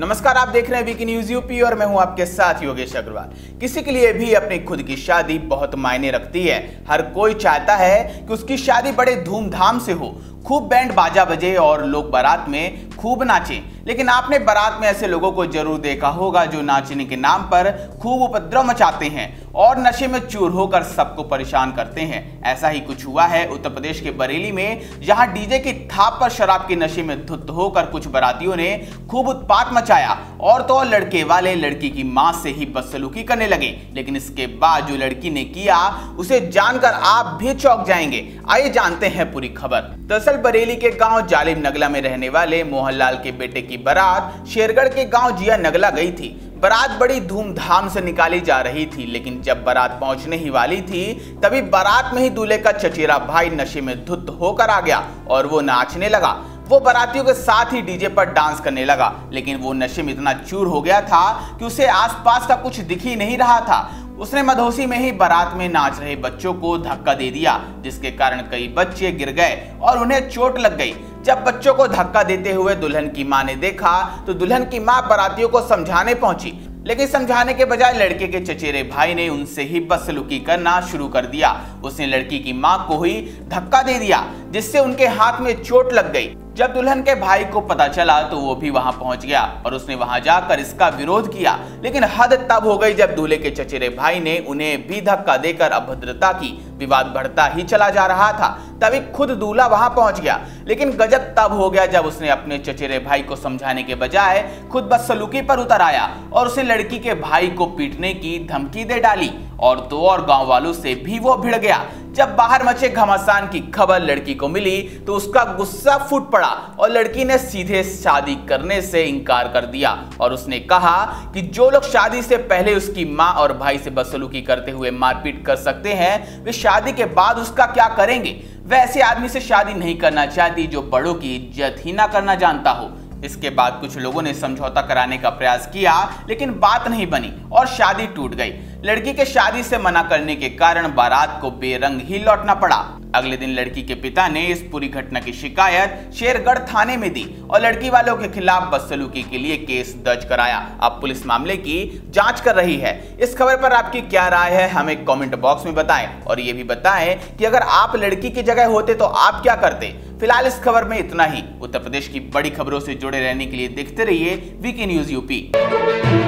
नमस्कार, आप देख रहे हैं वीकी न्यूज़ यूपी और मैं हूँ आपके साथ योगेश अग्रवाल। किसी के लिए भी अपनी खुद की शादी बहुत मायने रखती है। हर कोई चाहता है कि उसकी शादी बड़े धूमधाम से हो। खूब बैंड बाजा बजे और लोग बारात में खूब नाचे। लेकिन आपने बारात में ऐसे लोगों को ज़रूर देखा होगा जो नाचने के नाम पर खूब उपद्रव मचाते हैं और नशे में चूर होकर सबको परेशान करते हैं। ऐसा ही कुछ हुआ है उत्तर प्रदेश के बरेली में, जहाँ डीजे की थाप पर शराब के नशे में धुत होकर कुछ बारातियों ने खूब उत्पात मचाया और तो लड़के वाले लड़की की माँ से ही बदसलूकी करने लगे। लेकिन इसके बाद जो लड़की ने किया, उसे जानकर आप भी चौक जाएँगे। आइए जानते हैं पूरी खबर। दरअसल बरेली के गाँव जालिम नगला में रहने वाले मोहनलाल के बेटे की बरात शेरगढ़ के गाँव जिया नगला गई थी। बारात बड़ी धूमधाम से निकाली जा रही थी, लेकिन जब बारात पहुँचने ही वाली थी, तभी बारात में ही दूल्हे का चचेरा भाई नशे में धुत होकर आ गया और वो नाचने लगा। वो बारातियों के साथ ही डीजे पर डांस करने लगा, लेकिन वो नशे में इतना चूर हो गया था कि उसे आसपास का कुछ दिख ही नहीं रहा था। उसने मधोसी में ही बारात में नाच रहे बच्चों को धक्का दे दिया, जिसके कारण कई बच्चे गिर गए और उन्हें चोट लग गई। जब बच्चों को धक्का देते हुए दुल्हन की माँ ने देखा तो दुल्हन की माँ बारातियों को समझाने पहुँची। लेकिन समझाने के बजाय लड़के के चचेरे भाई ने उनसे ही बदसलूकी करना शुरू कर दिया। उसने लड़की की माँ को ही धक्का दे दिया, जिससे उनके हाथ में चोट लग गई। जब दुल्हन के भाई को पता चला तो वो भी वहाँ पहुँच गया और उसने वहाँ जाकर इसका विरोध किया। लेकिन हद तब हो गई जब दूल्हे के चचेरे भाई ने उन्हें भी धक्का देकर अभद्रता की, विवाद बढ़ता ही चला जा रहा था। तभी खुद दूल्हा वहाँ पहुँच गया। लेकिन गजब तब हो गया जब उसने अपने चचेरे भाई को समझाने के बजाय खुद बदसलूकी पर उतर आया और उसे लड़की के भाई को पीटने की धमकी दे डाली और दो और गाँव वालों से भी वो भिड़ गया। जब बाहर मचे घमासान की खबर लड़की को मिली तो उसका गुस्सा फूट पड़ा और लड़की ने सीधे शादी करने से इनकार कर दिया। और उसने कहा कि जो लोग शादी से पहले उसकी माँ और भाई से बदसलूकी करते हुए मारपीट कर सकते हैं, वे शादी के बाद उसका क्या करेंगे? वैसे आदमी से शादी नहीं करना चाहती, जो बड़ों की इज़्ज़त ही ना करना जानता हो। इसके बाद कुछ लोगों ने समझौता कराने का प्रयास किया, लेकिन बात नहीं बनी और शादी टूट गई। लड़की के शादी से मना करने के कारण बारात को बेरंग ही लौटना पड़ा। अगले दिन लड़की के पिता ने इस पूरी घटना की शिकायत शेरगढ़ थाने में दी और लड़की वालों के खिलाफ बदसलूकी के लिए केस दर्ज कराया। अब पुलिस मामले की जाँच कर रही है। इस खबर पर आपकी क्या राय है, हमें कमेंट बॉक्स में बताएँ और ये भी बताएँ कि अगर आप लड़की की जगह होते तो आप क्या करते। फ़िलहाल इस खबर में इतना ही। उत्तर प्रदेश की बड़ी खबरों से जुड़े रहने के लिए देखते रहिए वीके न्यूज़ यूपी।